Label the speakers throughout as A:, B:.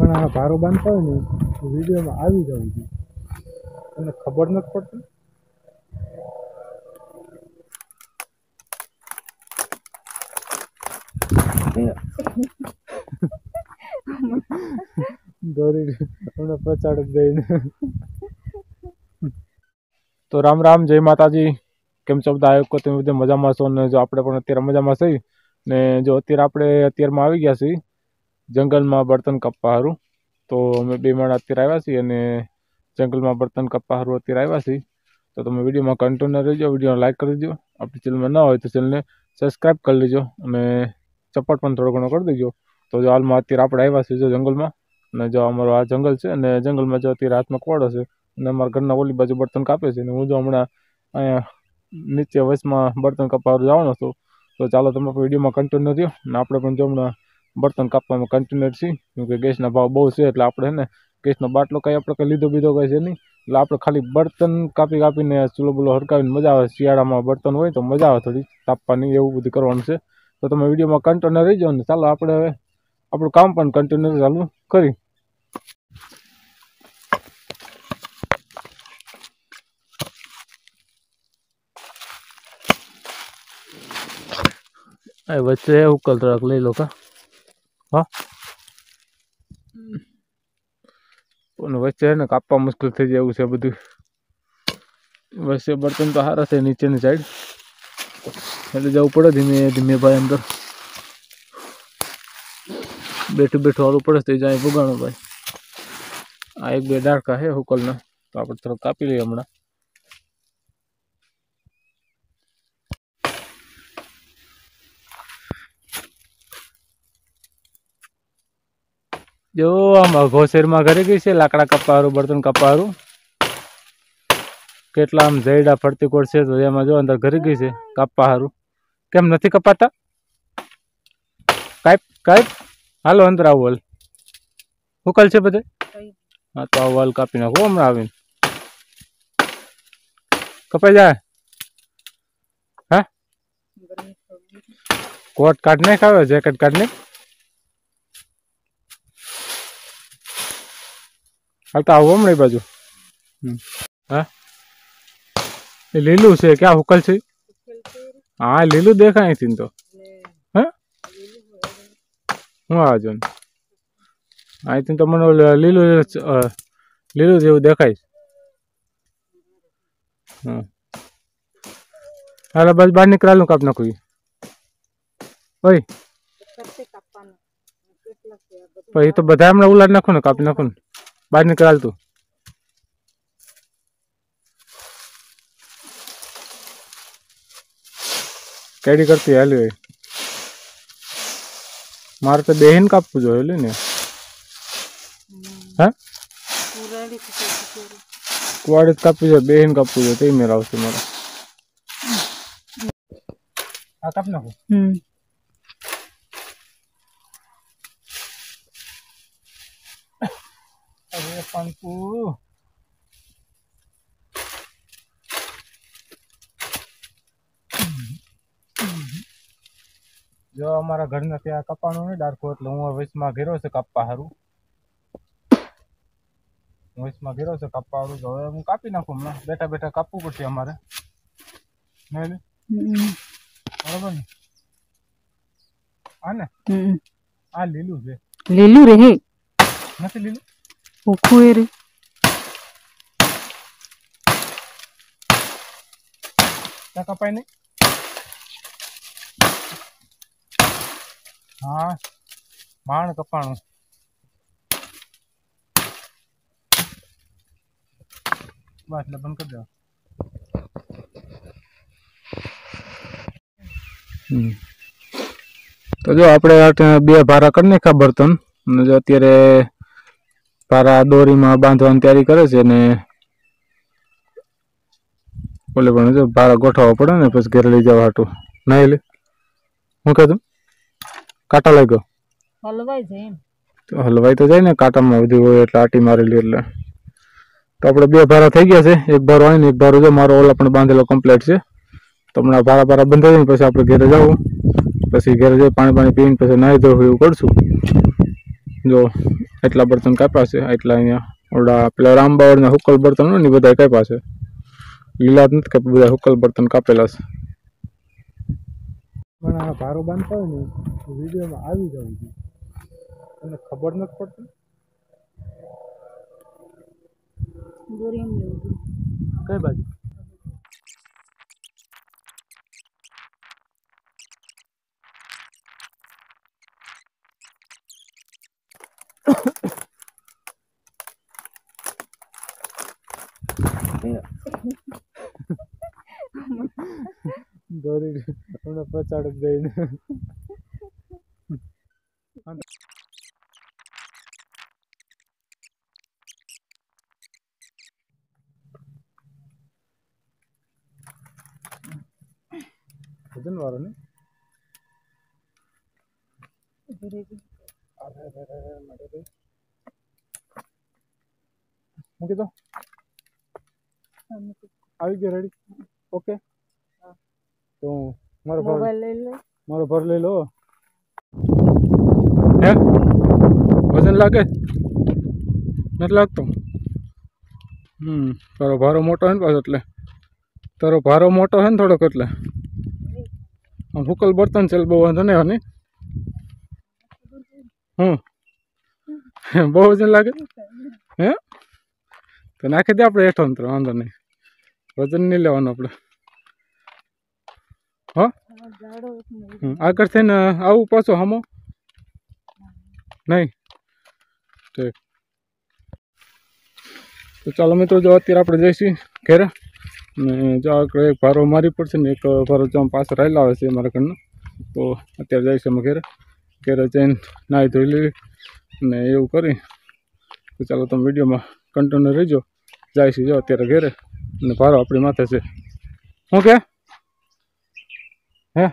A: પણ આ ભારો બાંધતા હોય ને વિડીયોમાં આવી જવું જોઈએ. તમને ખબર નથી પડતી? દોરી હમણાં પછાડ જ દઈને તો રામ રામ, જય માતાજી. કેમ છો બધા? આયોગ તમે બધા મજામાં છો ને જો આપણે પણ અત્યારે મજામાં છીએ ને જો અત્યારે આપણે અત્યારમાં આવી ગયા છીએ જંગલમાં બર્તન કપવા સારું તો અમે બે માળ અત્યારે આવ્યા છીએ અને જંગલમાં બર્તન કપવા સારું અત્યારે આવ્યા છીએ. તો તમે વિડીયોમાં કન્ટિન્યુ રહેજો, વિડીયોને લાઇક કરી દેજો. આપણી ચેનલમાં ન હોય તો ચેનલને સબસ્ક્રાઈબ કરી લેજો અને સપોર્ટ પણ થોડો ઘણો કરી દેજો. તો જો હાલમાં અત્યારે આપણે આવ્યા છીએ જો જંગલમાં, અને જો અમારો આ જંગલ છે અને જંગલમાં જો અત્યારે હાથમાં કોડો છે અને અમારા ઘરના ઓલી બાજુ બર્તન કાપે છે અને હું જો હમણાં અહીંયા નીચે વચમાં બર્તન કપાવવા જવાનો છું. તો ચાલો તમે વિડીયોમાં કન્ટિન્યુ રહ્યો અને આપણે પણ જો હમણાં બર્તન કાપવામાં કન્ટિન્યુ છીએ કેમકે ગેસના ભાવ બહુ છે એટલે આપણે હે ને ગેસનો બાટલો કંઈ આપણે કંઈ લીધો બીધો કંઈ છે નહીં એટલે આપણે ખાલી બર્તન કાપી કાપીને ચૂલો બુલો હરકાવીને મજા આવે શિયાળામાં બર્તન હોય તો મજા આવે થોડી તાપવાની એવું બધું કરવાનું છે તો તમે વિડીયોમાં કન્ટિન્યુ રહી જાઓ ને ચાલો આપણે હવે આપણું કામ પણ કન્ટિન્યુ ચાલુ કરી આ વચ્ચે ઉકલ ટ્રક લઈ લો કા હા? વચ્ચે છે ને કાપવા મુશ્કેલ થઈ જાય એવું છે બધું. વચ્ચે બર્તન તો સારા છે નીચેની સાઈડ એટલે જવું પડે ધીમે ધીમે ભાઈ અંદર. બેઠું બેઠું હાલવું પડે તો જાય ભોગાણું ભાઈ. આ એક બે ડાળકા છે હુકલના. તો આપણે થોડોક કાપી લઈએ હમણાં. જો આમાં ઘોસેરમાં ઘરે ગઈ છે લાકડા કપારું બર્તન કપારું કેટલા આમ જયડા ફરતી કોડ છે તો એમાં જો અંદર ઘરે ગઈ છે કાપવા હારું કેમ નથી કપાતા કાંઈ કાંઈ હાલો અંદર આવો હાલ હુકલ છે બધે હા તો આવો હાલ કાપી નાખો હમણાં આવીને કપાઈ જાય હા કોટ કાઢ નાખ આવે જેકેટ કાઢ નાખ હાલ તો આવો હમણાં એ બાજુ હમ. હા એ લીલું છે ક્યાં હુકલ છે હા લીલું દેખાય અહીંથી તો હે હું આવજો ને અહીંથી તો મને ઓલું લીલું અ, લીલું જેવું દેખાય છે. હા હાલો બસ બહાર નીકળાલું કાપ નાખું ઈ. ઓય પછી તો બધા હમણાં ઉલાડ નાખો ને કાપી નાખો ને બહાર નીકળાલ તું કેડી કરતી હાલી હોય મારે તો બેહીન કાપવું જોઈએ લે ને હા કુવાડી જ કાપવું જોઈએ બેહીન કાપવું જોઈએ તે મેળ આવશે મારે આ કાપ નાખો
B: હમ
A: અરે પંકુ જો અમારા ઘરના ત્યાં કપાણું ને ડારખો એટલે હું હવે વચમાં ઘેરો છે કાપવા હારું હું વચમાં ઘેરો છે કાપવા હારું તો હવે હું કાપી નાખું હમણાં બેઠા બેઠા કાપવું પડશે અમારે નહીં લે?
B: હમ
A: બરોબર ને આ ને
B: હમ
A: આ લીલું છે
B: લીલું રે હે
A: નથી લીલું
B: ઓખું એ રે
A: ત્યાં કપાય નહીં હા માણ કપાણું બસ એટલે બંધ કરી દો તો જો આપણે આ ત્યાં બે ભારા કરી નાખ્યા બર્તન અને જો અત્યારે ભારા દોરીમાં બાંધવાની તૈયારી કરે છે ને ઓલે પણ જો ભારા ગોઠવવા પડે ને પછી ઘરે લઈ જવા હાટું. નહીં લે. હું કહેતું કાંટા લાગ્યો
B: હલવાઈ જાય
A: તો હલવાઈ તો જાય ને કાંટામાં બધું હોય એટલે આટી મારેલી એટલે. તો આપણે બે ભારા થઈ ગયા છે. એક ભારો હોય ને એક ભારો જો. મારો ઓલા પણ બાંધેલો કમ્પ્લીટ છે. તો હમણાં ભારા ભારા બંધાઈ જાય પછી આપણે ઘરે જવું. પછી ઘરે જઈ પાણી પાણી પીને પછી નાહી ધોવું એવું કરશું. જો એટલા બર્તન કાપ્યા છે એટલા અહીંયા ઓડા પેલા રામબાવળના હુકલ બર્તન હોય ને એ બધા કાપ્યા છે લીલા જ નથી કાપ્યા બધા હુકલ બર્તન કાપેલા છે પણ આ ભારો બાંધતા હોય ને વિડીયોમાં આવી જવું જોઈએ એને ખબર નથી પડતી
B: દોરી એમ લેવું જોઈએ.
A: કઈ બાજુ
B: ಗೌರಿ ಅವನಪ್ಪ
A: ಚಾಡದ್ದೆ ಇದನ್ನು
B: ವಾರನೇ ಮುಗಿದು
A: આવી ગયો રેડી ઓકે તો મારો ભાવ
B: મોબાઈલ લઈ લે
A: મારો ભર લઈ લો હે વજન લાગે નથી લાગતો હમ તારો ભારો મોટો છે ને પાછો એટલે તારો ભારો મોટો છે ને થોડોક એટલે આમ હુકલ બર્તન છે એટલે બહુ વાંધો નહીં હોય નહીં હમ બહુ વજન લાગે હે તો નાખી દે આપણે હેઠો અંતર વાંધો નહીં વજન નહીં લેવાનું આપણે. હા? આગળ થઈને આવું પાછું હમો. નહીં. ઠીક તો ચાલો મિત્રો, જો અત્યારે આપણે જઈશું ઘેરે. ને જો આગળ એક ભારો મારી પડશે ને એક ભારો જો પાછળ રહેલા આવે છે મારા ઘરનો. તો અત્યારે જઈશું અમે ઘેરે. ઘેરે જઈને નાહી ધોઈ લેવી ને એવું કરી. તો ચાલો તમે વિડીયોમાં કન્ટિન્યુ રહીજો. જઈશું જો અત્યારે ઘેરે. ને પારો આપણી માથે છે. શું કે? હે?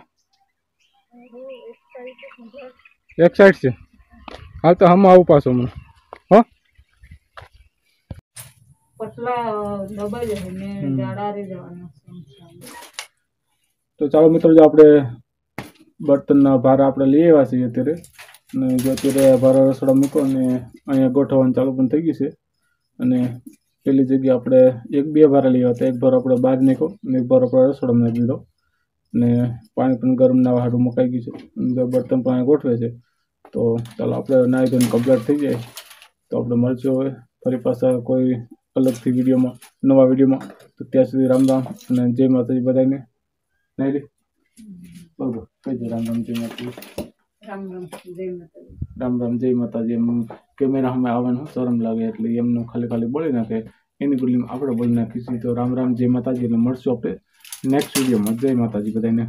A: એક સાઈડ છે. હાલ તો હમ આવું પાછું હમણાં. હો. તો ચાલો મિત્રો જો આપણે બર્તનના ભાર આપણે લઈ આવ્યા છીએ અત્યારે. અને જો અત્યારે ભારો રસોડા મૂકો અને અહીંયા ગોઠવવાનું ચાલુ પણ થઈ ગયું છે. અને પેલી જગ્યાએ આપણે એક બે ભારા આવ્યા હતા. એક ભારો આપણે બહાર નીકળો અને એક ભારો આપણે રસોડામાં નાખી દીધો. અને પાણી પણ ગરમ ના હાડું મુકાઈ ગયું છે. બર્તન પણ ગોઠવે છે તો ચાલો આપણે નાહી ધોઈને કમ્પ્લીટ થઈ જાય. તો આપણે મળશું હવે ફરી પાછા કોઈ અલગથી વિડીયોમાં નવા વિડીયોમાં. તો ત્યાં સુધી રામ રામ અને જય માતાજી બધાને. નહીં રે? બરોબર. કઈ જય રામ રામ જય માતાજી.
B: રામ રામ જય માતાજી.
A: રામ રામ જય માતાજી. એમ કેમેરા અમે આવવાનું શરમ લાગે એટલે એમનું ખાલી ખાલી બોલી નાખે. એની બદલીમાં આપણે બોલી નાખીશું. તો રામ રામ, જય માતાજી અને મળશું આપણે નેક્સ્ટ વિડીયોમાં જય માતાજી બધાને.